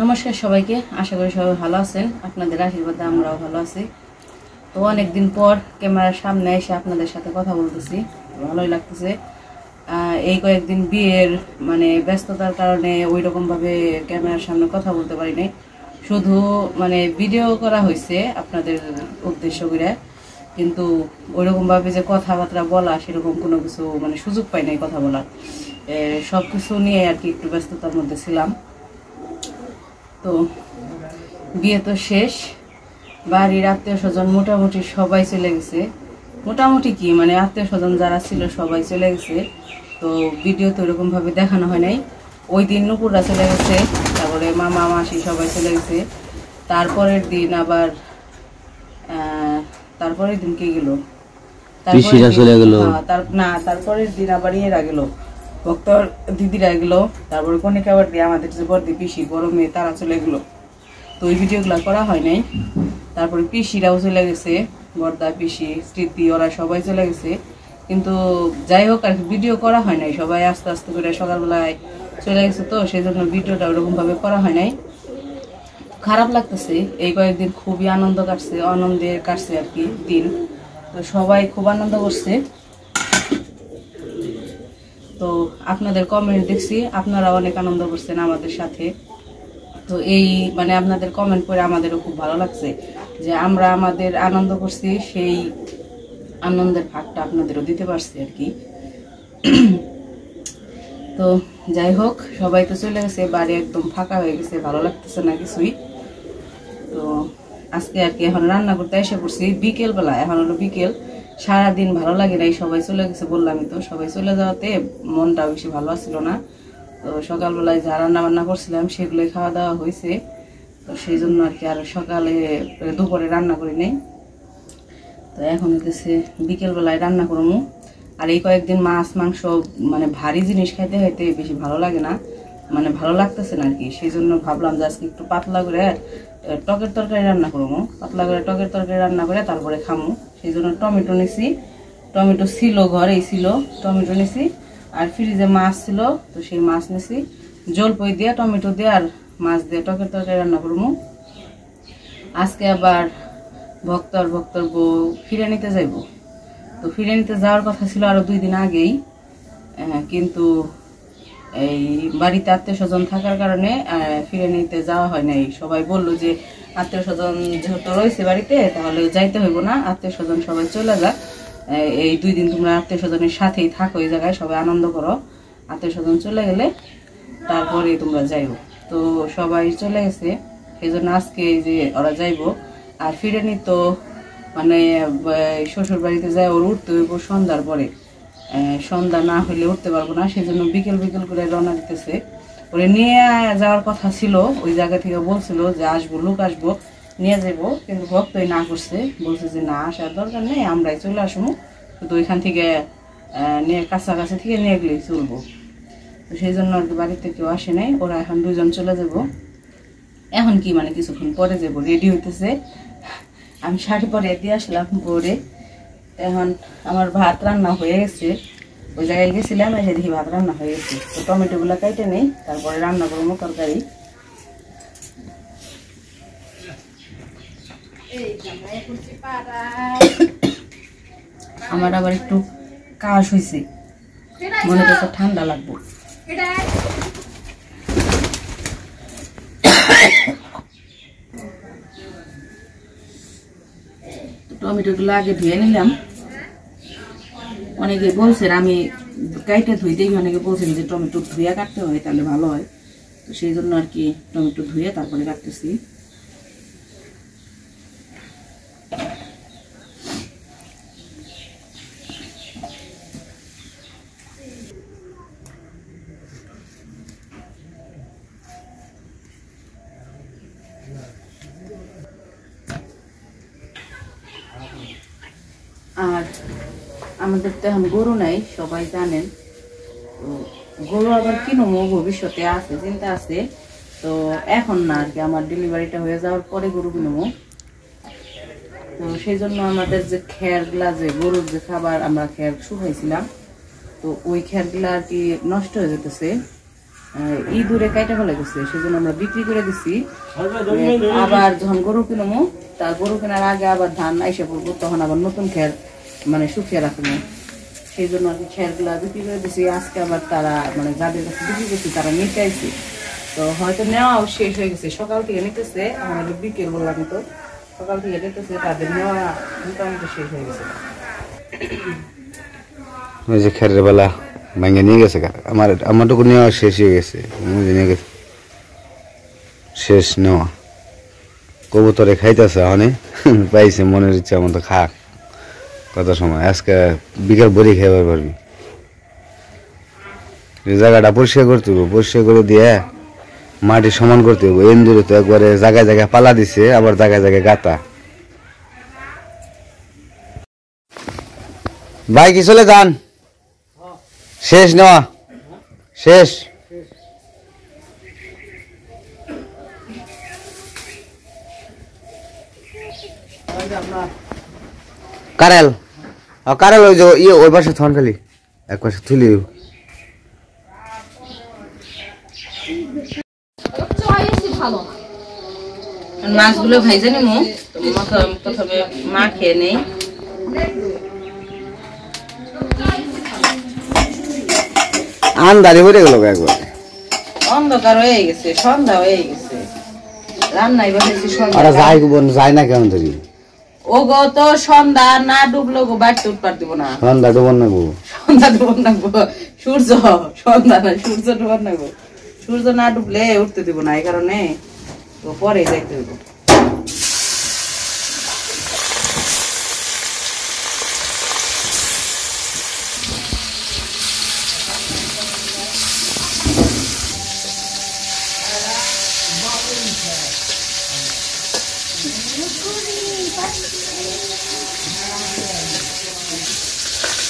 নমস্কার সবাইকে, আশা করি সবাই ভালো আছেন। আপনাদের আশীর্বাদে আমরাও ভালো আছি। তো অনেকদিন পর ক্যামেরার সামনে এসে আপনাদের সাথে কথা বলতেছি। ভালোই লাগতেছে। এই কয়েকদিন বিয়ের মানে ব্যস্ততার কারণে ওই রকমভাবে ক্যামেরার সামনে কথা বলতে পারি নাই। শুধু মানে ভিডিও করা হয়েছে আপনাদের উদ্দেশ্য করে। কিন্তু ওইরকমভাবে যে কথাবার্তা বলা, সেরকম কোনো কিছু মানে সুযোগ পাই নাই কথা বলার। সব কিছু নিয়ে আর কি একটু ব্যস্ততার মধ্যে ছিলাম। তো বিয়ে তো শেষ। বাড়ির আত্মীয় স্বজন মোটামুটি সবাই চলে গেছে। মোটামুটি কি মানে আত্মীয় স্বজন যারা ছিল সবাই চলে গেছে। তো ভিডিও তো এরকম ভাবে দেখানো হয় নাই। ওই দিন নুপুররা চলে গেছে তারপরে মামা মাসি সবাই চলে গেছে। তারপরের দিন আবার আহ, তারপরের দিন কে গেল? গেল। হ্যাঁ, না তারপরের দিন আবার ইয়েরা গেল। ভক্তর দিদিরা গেল তারপরে কনেকে আবার দিয়ে আমাদের যে বর্দি পিসি, বড় মেয়ে, তারা চলে গেলো তো ওই ভিডিওগুলো করা হয় নাই। তারপরে পিসিরাও চলে গেছে বর্দা পিসি, স্মৃতি, ওরা সবাই চলে গেছে। কিন্তু যাই হোক, আর ভিডিও করা হয় নাই। সবাই আস্তে আস্তে করে সকালবেলায় চলে গেছে তো সেই জন্য ভিডিওটা ওরকমভাবে করা হয় নাই। খারাপ লাগতেছে। এই কয়েকদিন খুবই আনন্দ কাটছে আনন্দের কাটছে আর কি দিন। তো সবাই খুব আনন্দ করছে। তো আপনাদের কমেন্ট দেখছি, আপনারা অনেক আনন্দ করছেন আমাদের সাথে। তো এই মানে আপনাদের কমেন্ট করে আমাদেরও খুব ভালো লাগছে যে আমরা আমাদের আনন্দ করছি, সেই আনন্দের ভাগটা আপনাদেরও দিতে পারছি আর কি। তো যাই হোক, সবাই তো চলে গেছে, বাড়ি একদম ফাঁকা হয়ে গেছে, ভালো লাগতেছে না কিছুই। তো আজকে আর কি এখন রান্না করতে এসে পড়ছি বিকেল বেলা এখন হলো বিকেল। সারাদিন ভালো লাগে নাই, সবাই চলে গেছে বললামই তো। সবাই চলে যাওয়াতে মনটা বেশি ভালো আসছিল না। তো সকালবেলায় যা রান্না বান্না করছিলাম সেগুলোই খাওয়া দাওয়া হয়েছে। তো সেই জন্য আর কি আর সকালে দুপুরে রান্না করি নেই। তো এখন হইতেছে বিকেলবেলায় রান্না করব আর এই কয়েকদিন মাছ, মাংস মানে ভারী জিনিস খাইতে খাইতে বেশি ভালো লাগে না। মানে ভালো লাগতেছে না আর কি। সেই জন্য ভাবলাম যে আজকে একটু পাতলা করে টকের তরকারি রান্না করব পাতলা করে টকের তরকারি রান্না করে তারপরে খামু। সেই জন্য টমেটো নিছি। টমেটো ছিল ঘরেই ছিল, টমেটো নিছি। আর ফ্রিজে মাছ ছিল, তো সেই মাছ নিছি। জলপই দিয়ে, টমেটো দিয়ে আর মাছ দিয়ে টকের তরকারি রান্না করব। আজকে আবার ভক্তর ভক্তর বউ ফিরে নিতে যাইব। তো ফিরে নিতে যাওয়ার কথা ছিল আরও দুই দিন আগেই কিন্তু এই বাড়িতে আত্মীয় স্বজন থাকার কারণে ফিরে নিতে যাওয়া হয় নাই। সবাই বলল যে, আত্মীয় স্বজন যেহেতু রয়েছে বাড়িতে, তাহলে যাইতে হইব না। আত্মীয় স্বজন সবাই চলে যাক। এই দুই দিন তোমরা আত্মীয় স্বজনের সাথেই থাকো এই জায়গায়, সবাই আনন্দ করো। আত্মীয় স্বজন চলে গেলে তারপরে তোমরা যাইও। তো সবাই চলে গেছে। সেই জন্য আজকে এই যে ওরা যাইবো, আর ফিরে নিত মানে শ্বশুর বাড়িতে যায় ওর উঠতে হইব সন্ধ্যার পরে। সন্ধ্যা না হইলে উঠতে পারব না সেই জন্য বিকেল বিকেল করে রওনা দিতেছে। ওরে নিয়ে যাওয়ার কথা ছিল, ওই জায়গা থেকে বলছিল যে আসব, লোক আসব, নিয়ে যাব কিন্তু ভক্তই না করছে। বলছে যে না, আসার দরকার নেই, আমরাই চলে আসব। শুধু ওইখান থেকে নিয়ে কাছাকাছি থেকে নিয়ে গেলেই চলবো। তো সেই জন্য আর বাড়িতে কেউ আসে নাই, ওরা এখন দুজন চলে যাব। এখন কি মানে কিছুক্ষণ পরে যাব, রেডি হইতেছে। আমি শাড়ি পরে দিয়ে আসলাম ভোরে এখন আমার ভাত রান্না হয়ে গেছে। ওই জায়গায় গেছিলাম এসে দেখি ভাত রান্না হয়ে গেছে। তো টমেটোগুলো কেটে নেই, তারপরে রান্না করব তরকারি। আমার আবার একটু কাশ হয়েছে মনে করছে ঠান্ডা লাগবো। টমেটোগুলো আগে ধুয়ে নিলাম। অনেকে বলছেন, আমি কাইটা ধুইতেই অনেকে বলছেন যে টমেটো ধুইয়া কাটতে হয়, তাহলে ভালো হয়। তো সেই জন্য আর কি টমেটো ধুয়ে তারপরে কাটতেছি আর আমাদের তো এখন গরু নাই, সবাই জানেন। তো গরু আবার কিনবো ভবিষ্যতে আছে, চিন্তা আছে। তো এখন না আর কি, আমার ডেলিভারিটা হয়ে যাওয়ার পরে গরু কিনবো তো সেই জন্য আমাদের যে খেরগুলা যে গরুর যে খাবার আমরা খের শুকাইছিলাম, তো ওই খেরগুলা আর কি নষ্ট হয়ে যেতেছে। ইঁদুরে কাইটা ফেলে গেছে সেজন্য আমরা বিক্রি করে দিছি। আবার যখন গরু কিনবো, তা গরু কেনার আগে আবার ধান আইসা পড়ব, তখন আবার নতুন খের মানে শুকিয়ে রাখব সেই জন্য আর কি খেরগুলা বিক্রি করে দিছি। আজকে আবার তারা মানে যাদের কাছে বিক্রি করছি, তারা নিতে আইছি। তো হয়তো নেওয়াও শেষ হয়ে গেছে। সকাল থেকে নিতেছে আমাদের বিকেল বললাম তো। সকাল থেকে নিতেছে, তাদের নেওয়া মোটামুটি শেষ হয়ে গেছে। ওই যে খেরের বেলা ভাঙে নিয়ে গেছে। আমার আমারটুকু নেওয়া শেষ হয়ে গেছে। নিয়ে গেছে। শেষ নেওয়া। কবুতরে খাইতেছে, অনেক। পাইছে, মনের ইচ্ছা মতো খাক। কত সময়? আজকে বিকেল বড়ি খাইবার পারবি জায়গাটা পরিষ্কার করতে হবে পরিষ্কার করে দিয়ে মাটি সমান করতে হবে এন্দুরে তো একবারে জায়গায় জায়গায় পালা দিছে, আবার জায়গায় জায়গায় গাতা ভাই, কি চলে যান? শেষ নেওয়া শেষ? কারেল? ও কারেল ওই যে ইয়ে ওই পাশে থন খালি। এক পাশে তুলি মাছগুলো ভাইজে নিমু প্রথমে মা খেয়ে নেই। আন্দারি হয়ে গেল একবার। অন্ধকার হয়ে গেছে সন্ধ্যা হয়ে গেছে। রান্নাই বসেছি সন্ধ্যা। বোন যায় না কেমন ধরি। ও গো তো সন্ধ্যা না ডুবলো গো বাড়িতে উঠপার দিব না। সন্ধ্যা ডুবন না গো। সন্ধ্যা ডুবন না গো। সূর্য সন্ধ্যা না সূর্য ডুবন না গো। সূর্য না ডুবলে উঠতে দিব না এই কারণে তো পরে যাইতে হইব কি নাম দাম দেখো তুমি চা বেটে রাখতে দিকে রাখলাম না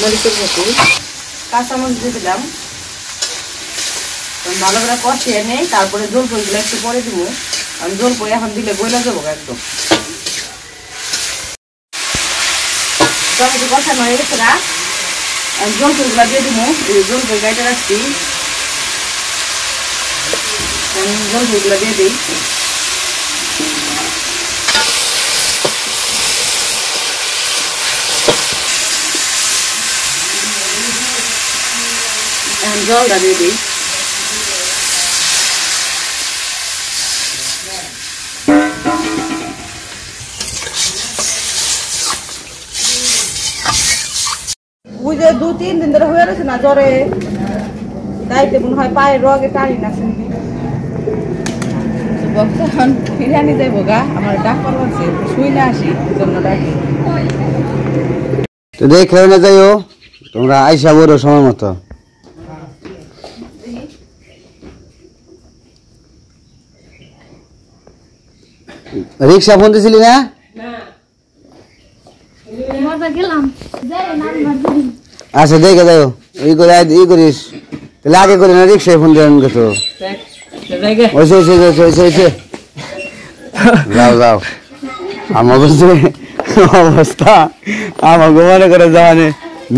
মরিচের ভাতি কাঁচামরিচ দিয়ে দিলাম। ভালো করে কষিয়ে নেই তারপরে জল পইগুলো একটু পরে দিব। আমি জল পরে এখন দিলে বইলা যাব একদম। টমেটো কষানো হয়ে গেছে না। জল পইগুলো দিয়ে দিব। জল পই গাইতে রাখছি। জল পইগুলো দিয়ে দিই। জলটা দিয়ে দিই ওই যে দু তিন দিন ধরে হয়ে রয়েছে না জ্বরে। তাইতে মনে হয় পায়ের রগে টানি না শুনবি এখন ফিরানি যাইব গা আমার ডাক্তার বলছে শুই না আসি জন্য ডাকি। তো দেখে না যাইও তোমরা আইসা বড় সময় মতো। রিক্সা ফোন দিছিলি না। আচ্ছা দেখে যাইও ই করে ই করিস। তাহলে আগে করে না রিক্সায় ফোন দেন তো। ওইসে ওইসে ওইসে ওইসে ওইসে যাও যাও। আমার অবস্থা। আমার মনে করে যাওয়ানে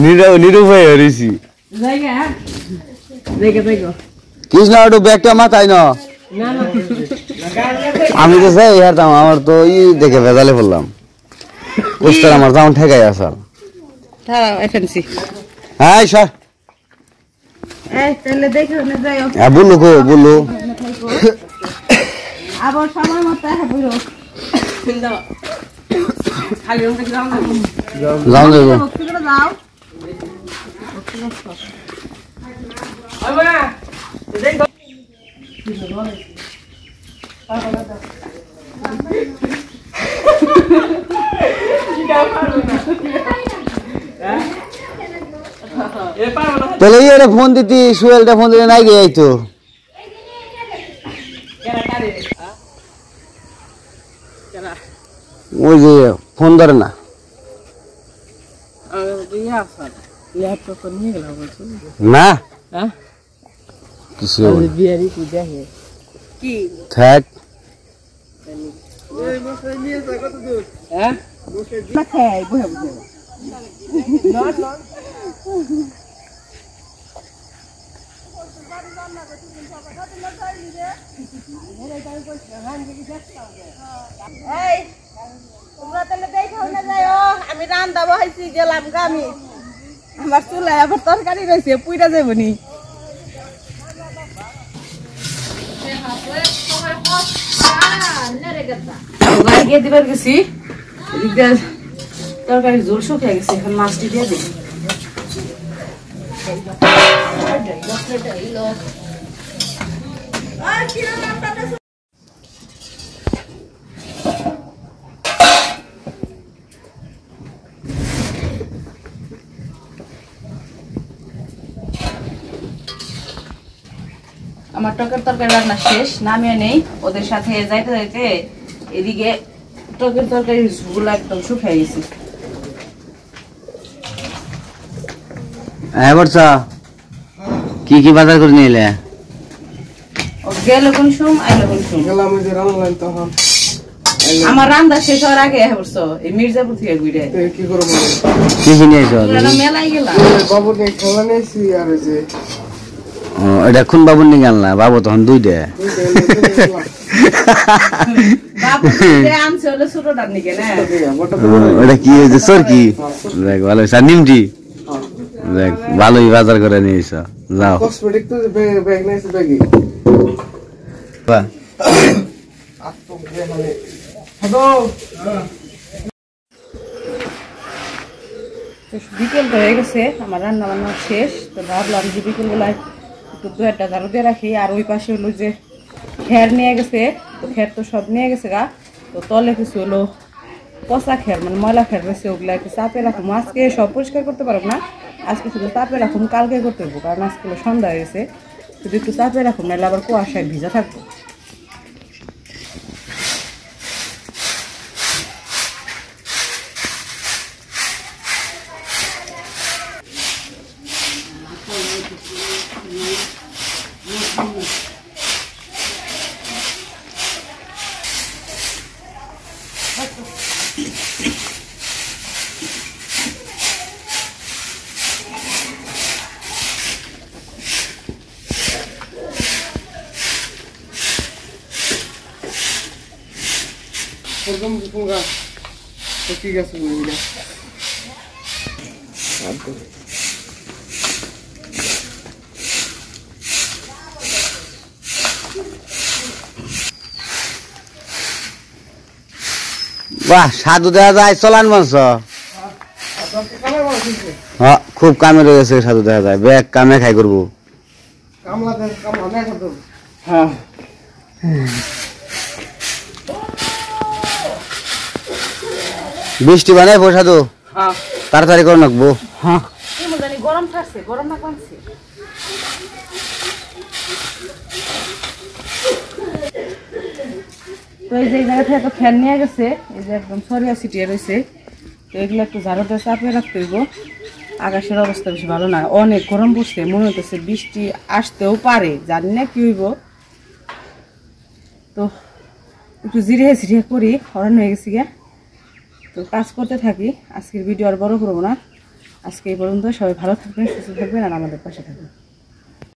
নিরু নিরুপায় হয়েছি কৃষ্ণ একটু ব্যাগটা মাথায় না। আমি তো চাই হারতাম আমার তো ই দেখে ভেজালে পড়লাম। পোস্টার আমার যেমন ঠেকাই আসাল হ্যাঁ সর এই তাহলে দেখে ওখানে যাইও হ্যাঁ বলল গো বলল আবার সময় মতো হ্যাঁ যাও তাহলে ইয়ে ফোন দিতি সুয়েলটা ফোন দিলে নাই গিয়ে তো ওই যে ফোন ধরে না। না? কিছু থাক তোমরা তাহলে যাও আমি রান্না বহাইছি গেলাম গা আমি। আমার চুলায় আবার তরকারি রয়েছে পুইরা যাব নি। লাগিয়ে দিবার গেছি তরকারি জোর শুকিয়ে গেছে এখন মাছটি দিয়ে আমার টকের তরকারি রান্না শেষ নামিয়ে নেই। ওদের সাথে যাইতে যাইতে এদিকে টকের তরকারি ঝুগুলো একদম শুকিয়ে গেছে। হ্যাঁ কি কি বাজার করে নিলে গেল কোন সুম আইলো কোন সুম? গেলাম যে রান্নালাইন তখন। আমার রান্না শেষ হওয়ার আগে হ্যাঁ এই মির্জাপুর থেকে ঘুরে। কি করব? কি মেলায় গেলাম। বাবুর নিয়ে খেলা নিয়েছি আর যে ও এটা কোন বাবুর নিয়ে আনলা? বাবু তখন দুইটা। না? ওটা কি হয়েছে সর কি দেখ ভালো হয়েছে। আর নিমটি দেখ ভালোই বাজার করে যাও। বিকেল তো হয়ে গেছে আমার রান্না বান্না শেষ তো ভাবলাম যে বিকেলবেলায় একটু দু একটা ঝাড়ু দিয়ে রাখি, আর ওই পাশে হলো যে খের নিয়ে গেছে, তো খের তো সব নিয়ে গেছে গা। তো তলে কিছু হলো পচা খের মানে ময়লা খের রয়েছে, ওগুলো একটু চাপে রাখুম। আজকে সব পরিষ্কার করতে পারব না, আজকে শুধু চাপে রাখুম, কালকে করতে হব কারণ আজকে সন্ধ্যা হয়ে গেছে। শুধু একটু চাপে রাখুম, নাহলে আবার কুয়াশায় ভিজা থাকব। বাহ সাধু দেখা যায় চলান মাংস হ্যাঁ খুব কামে রয়েছে সাধু দেখা যায়। ব্যাগ কামে খাই করব। কামলা কামলা হ্যাঁ। বৃষ্টি বানাই পো সাধু হ্যাঁ। তাড়াতাড়ি করে নাকবো। হ্যাঁ। গরম থাকছে গরম না কমছে? তো এই যে এই জায়গা থেকে ফ্যান নিয়ে গেছে এই যে একদম সরিয়া ছিটিয়ে রয়েছে। তো এগুলো একটু ঝাড়ুতে চাপিয়ে রাখতে হইব। আকাশের অবস্থা বেশি ভালো না। অনেক গরম পড়ছে মনে হইতেছে বৃষ্টি আসতেও পারে জানি না কি হইব। তো একটু জিরিয়ে জিরিয়ে করি হরান হয়ে গেছি গে তো কাজ করতে থাকি। আজকের ভিডিও আর বড় করব না। আজকে এই পর্যন্ত সবাই ভালো থাকবেন, সুস্থ থাকবেন, আর আমাদের পাশে থাকবেন।